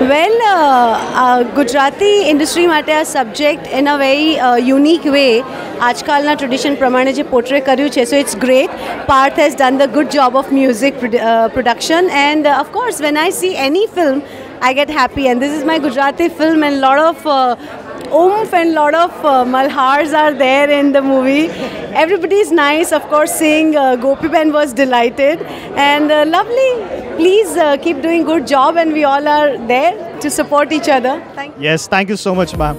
Well, uh, uh, Gujarati industry માટે subject in a very uh, unique way. આજકાલના tradition પ્રમાણે જે portray કર્યું છે so it's great. Parth has done the good job of music production and of course when I see any film I get happy and this is my Gujarati film and a lot of uh, oomph and lot of uh, malhars are there in the movie. Everybody is nice, of course. Seeing uh, Gopi Ben was delighted and uh, lovely. Please uh, keep doing good job and we all are there to support each other. Thank you. Yes, thank you so much, ma'am.